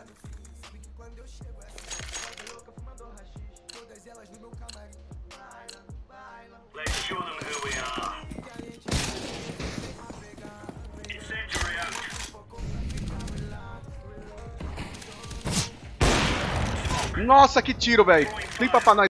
no fim Sabe que quando eu chego é assim louca fumando rachis Todas elas no meu camarim. Baila, baila. Let's show them who we are. Nossa, que tiro, velho. Limpa pra nós.